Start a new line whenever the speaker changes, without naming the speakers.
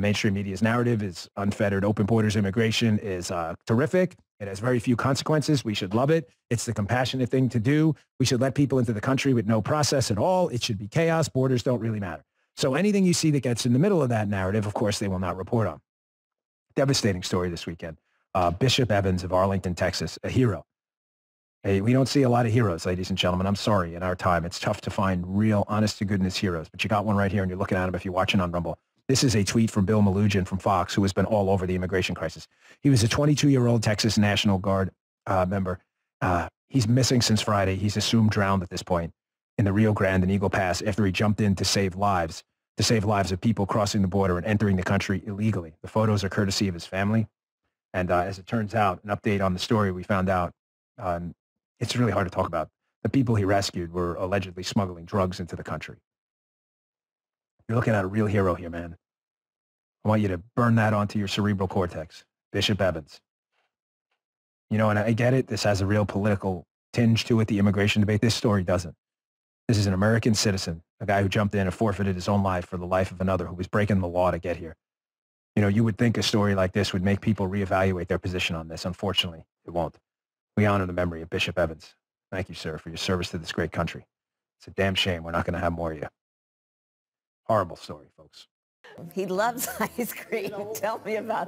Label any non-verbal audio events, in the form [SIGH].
Mainstream media's narrative is unfettered open borders immigration is uh, terrific. It has very few consequences. We should love it. It's the compassionate thing to do. We should let people into the country with no process at all. It should be chaos. Borders don't really matter. So anything you see that gets in the middle of that narrative, of course, they will not report on. Devastating story this weekend. Uh, Bishop Evans of Arlington, Texas, a hero. Hey, we don't see a lot of heroes, ladies and gentlemen. I'm sorry. In our time, it's tough to find real, honest to goodness heroes. But you got one right here, and you're looking at him if you're watching on Rumble. This is a tweet from Bill Melugin from Fox, who has been all over the immigration crisis. He was a 22-year-old Texas National Guard uh, member. Uh, he's missing since Friday. He's assumed drowned at this point in the Rio Grande and Eagle Pass after he jumped in to save lives, to save lives of people crossing the border and entering the country illegally. The photos are courtesy of his family. And uh, as it turns out, an update on the story we found out, um, it's really hard to talk about. The people he rescued were allegedly smuggling drugs into the country. You're looking at a real hero here, man. I want you to burn that onto your cerebral cortex. Bishop Evans. You know, and I get it. This has a real political tinge to it, the immigration debate. This story doesn't. This is an American citizen, a guy who jumped in and forfeited his own life for the life of another who was breaking the law to get here. You know, you would think a story like this would make people reevaluate their position on this. Unfortunately, it won't. We honor the memory of Bishop Evans. Thank you, sir, for your service to this great country. It's a damn shame we're not going to have more of you. Horrible story, folks.
He loves [LAUGHS] ice cream. Tell me about